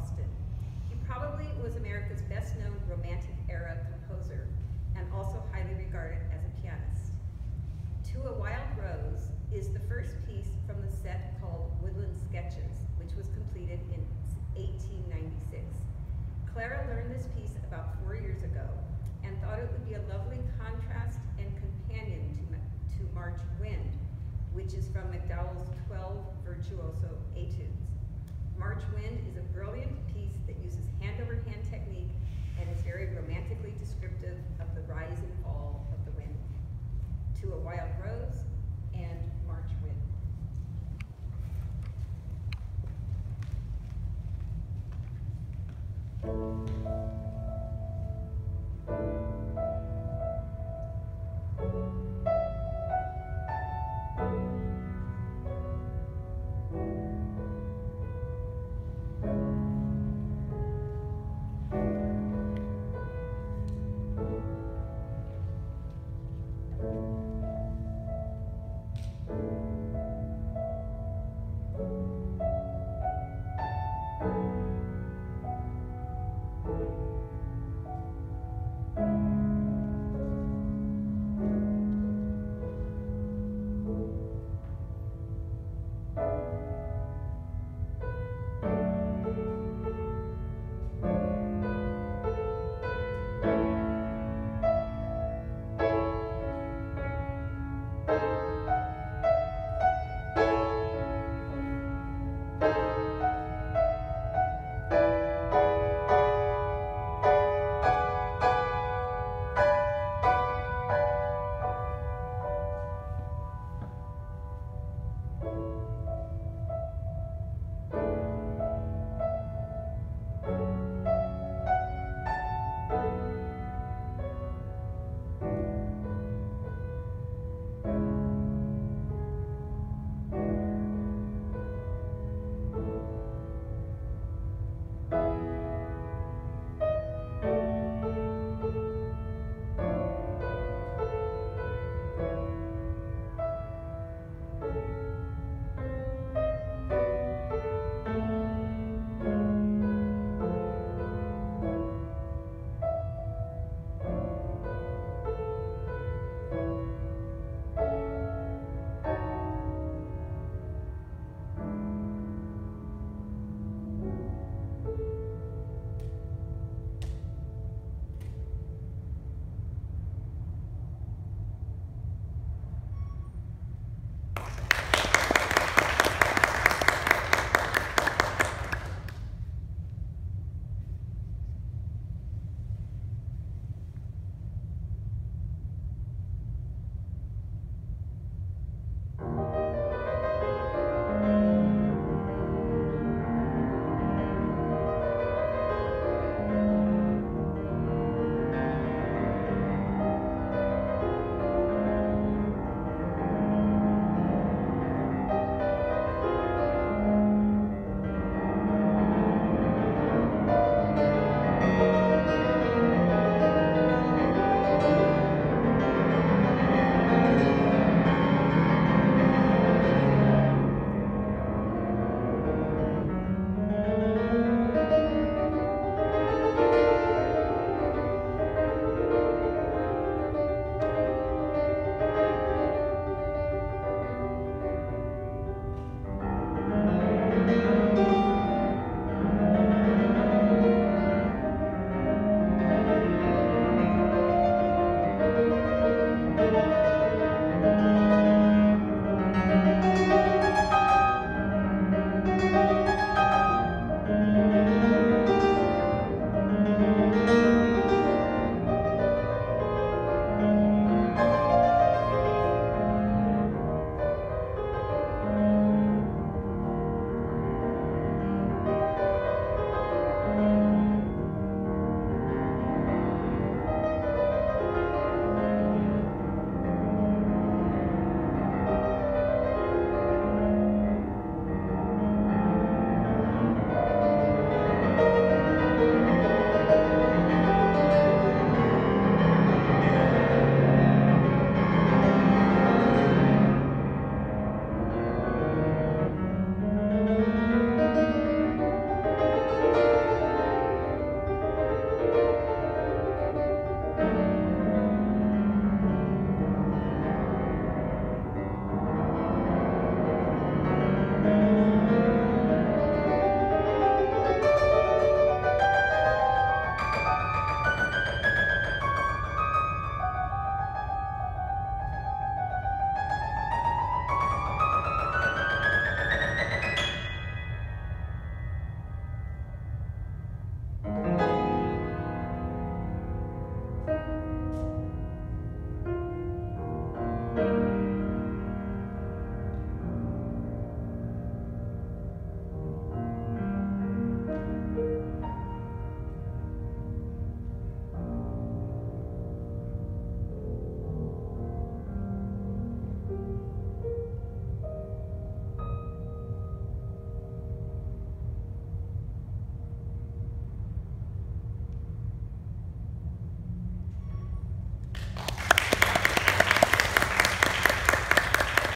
Austin. He probably was America's best-known Romantic era composer and also highly regarded as a pianist. To a Wild Rose is the first piece from the set called Woodland Sketches, which was completed in 1896. Clara learned this piece about four years ago and thought it would be a lovely contrast and companion to, to March Wind, which is from McDowell's 12 virtuoso. March Wind is a brilliant piece that uses hand-over-hand technique and is very romantically descriptive of the rise and fall of the wind. To a Wild Rose and March Wind. Thank